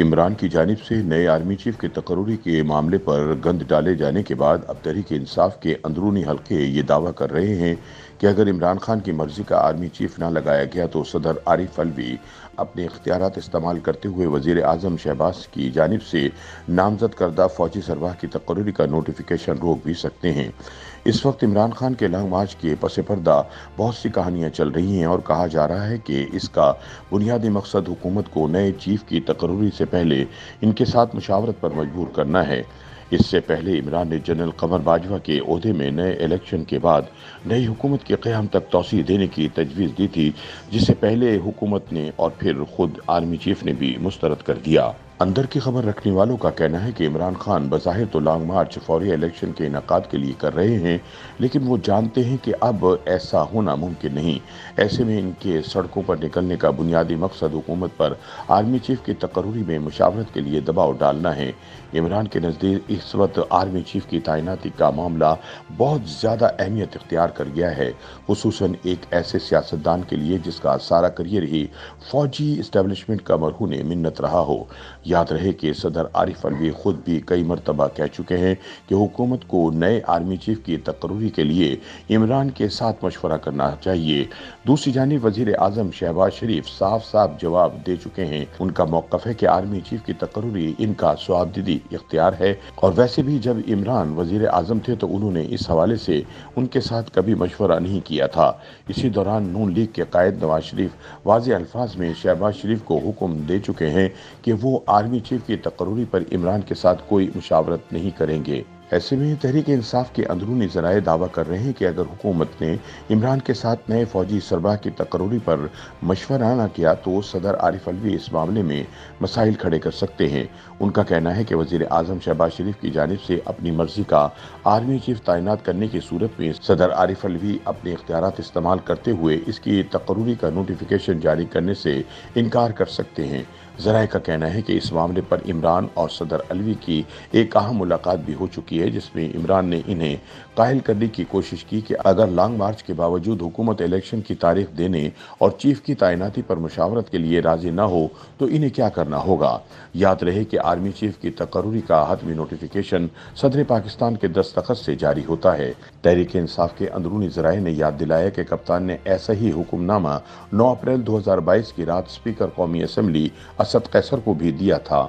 इमरान की जानब से नए आर्मी चीफ के तकरूरी के मामले पर गंद डाले जाने के बाद अब तहरीक इंसाफ के अंदरूनी हल्के ये दावा कर रहे हैं कि अगर इमरान खान की मर्ज़ी का आर्मी चीफ ना लगाया गया तो सदर आरिफ अलवी अपने इख्तियार इस्तेमाल करते हुए वज़ीर अजम शहबाज की जानब से नामजद करदा फौजी सरवाह की तकरीरी का नोटिफिकेशन रोक भी सकते हैं। इस वक्त इमरान खान के लॉन्ग मार्च के पस पर्दा बहुत सी कहानियाँ चल रही हैं और कहा जा रहा है कि इसका बुनियादी मकसद हुकूमत को नए चीफ की तकरूरी से पहले इनके साथ मुशावरत पर मजबूर करना है। इससे पहले इमरान ने जनरल कमर बाजवा के अहदे में नए इलेक्शन के बाद नई हुकूमत के क़्याम तक तोसी देने की तजवीज़ दी थी जिसे पहले हुकूमत ने और फिर खुद आर्मी चीफ ने भी मुस्तरद कर दिया। अंदर की खबर रखने वालों का कहना है कि इमरान खान बज़ाहिर तो लॉन्ग मार्च फौरी इलेक्शन के इनका के लिए कर रहे हैं, लेकिन वो जानते हैं कि अब ऐसा होना मुमकिन नहीं। ऐसे में इनके सड़कों पर निकलने का बुनियादी मकसद हुकूमत पर आर्मी चीफ की तकरूरी में मुशावरत के लिए दबाव डालना है। इमरान के नज़दीक इस वक्त आर्मी चीफ की तैनाती का मामला बहुत ज़्यादा अहमियत इख्तियार कर गया है खसूस एक ऐसे सियासतदान के लिए जिसका सारा करियर ही फौजी इस्टेबलिशमेंट का मरहून मिन्नत रहा हो। याद रहे कि सदर आरिफ अलवी खुद भी कई मरतबा कह चुके हैं कि हुकूमत को नए आर्मी चीफ की तकरूरी के लिए इमरान के साथ मशवरा करना चाहिए। दूसरी जानी वज़ीर आज़म शहबाज शरीफ साफ़ साफ़ जवाब दे चुके हैं। उनका मौकफ है कि आर्मी चीफ की तकरूरी इनका स्वाबदी इख्तियार है। और वैसे भी जब इमरान वज़ीर आज़म थे तो उन्होंने इस हवाले से उनके साथ कभी मशवरा नहीं किया था। इसी दौरान नून लीग के कायद नवाज़ शरीफ वाज अल्फाज में शहबाज शरीफ को हुक्म दे चुके हैं कि वो आर्मी चीफ की तकरूरी पर इमरान के साथ कोई मुशावरत नहीं करेंगे। ऐसे में तहरीक इंसाफ के अंदरूनी जराए दावा कर रहे हैं कि अगर हुकूमत ने इमरान के साथ नए फौजी सरबराह की तकरूरी पर मशवरा न किया तो सदर आरिफ अलवी इस मामले में मसाइल खड़े कर सकते हैं। उनका कहना है कि वज़ीर आज़म शहबाज शरीफ की जानब से अपनी मर्ज़ी का आर्मी चीफ तैनात करने की सूरत में सदर आरिफ अलवी अपने इख्तियार इस्तेमाल करते हुए इसकी तकरूरी का नोटिफिकेशन जारी करने से इनकार कर सकते हैं। जराए का कहना है कि इस मामले पर इमरान और सदर अलवी की एक अहम मुलाकात भी हो चुकी है, जिसमें इमरान ने इन्हें कायल करने की कोशिश की कि अगर लॉन्ग मार्च के बावजूद हुकूमत इलेक्शन की तारीख देने और चीफ की तैनाती पर मुशावरत के लिए राज़ी न हो तो इन्हें क्या करना होगा? याद रहे कि आर्मी चीफ की तकरूरी का हतमी नोटिफिकेशन सदर पाकिस्तान के दस्तखत से जारी होता है। तहरीक इंसाफ के अंदरूनी जराये ने याद दिलाया कि कप्तान ने ऐसा ही हुक्मनामा नौ अप्रैल दो हज़ार बाईस की रात स्पीकर कौमी असम्बली असद कैसर को भी दिया था।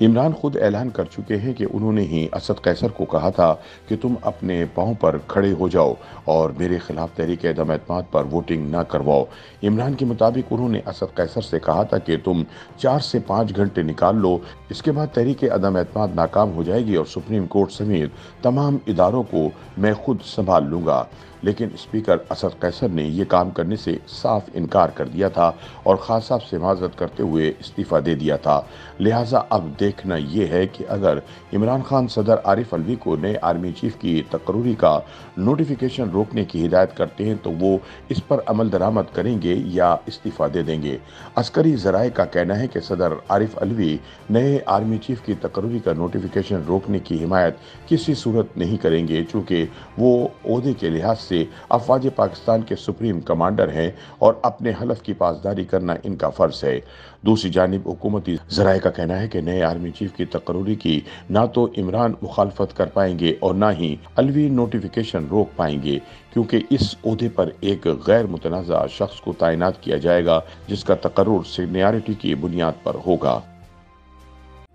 इमरान खुद ऐलान कर चुके हैं कि उन्होंने ही असद कैसर को कहा था कि तुम अपने पाँव पर खड़े हो जाओ और मेरे खिलाफ तहरीक अदम अतमाद पर वोटिंग ना करवाओ। इमरान के मुताबिक उन्होंने असद कैसर से कहा था कि तुम चार से पाँच घंटे निकाल लो, इसके बाद तहरीक अदम अतमाद नाकाम हो जाएगी और सुप्रीम कोर्ट समेत तमाम इदारों को मैं खुद संभाल लूँगा। लेकिन स्पीकर असद कैसर ने यह काम करने से साफ़ इनकार कर दिया था और खान साहब से माजरत करते हुए इस्तीफ़ा दे दिया था। लिहाजा अब देखना यह है कि अगर इमरान खान सदर आरिफ अलवी को नए आर्मी चीफ की तकरूरी का नोटिफिकेशन रोकने की हिदायत करते हैं तो वो इस पर अमल दरामद करेंगे या इस्तीफ़ा दे देंगे। अस्करी जराए का कहना है कि सदर आरिफ अलवी नए आर्मी चीफ की तकरूरी का नोटिफिकेशन रोकने की हिमायत किसी सूरत नहीं करेंगे, चूँकि वो अहदे के लिहाज से अफवाज पाकिस्तान के सुप्रीम कमांडर हैं और अपने हलफ की पासदारी करना इनका फ़र्ज़ है। दूसरी जानब हुकूमती जराए का कहना है कि नए आर्मी चीफ की तकरूरी की ना तो इमरान मुखालफत कर पाएँगे और ना ही अलवी नोटिफिकेशन रोक पाएँगे, क्योंकि इस अहदे पर एक गैर मुतनाज़ा शख्स को तैनात किया जाएगा, जिसका तकर्र सीनियरिटी की बुनियाद पर होगा।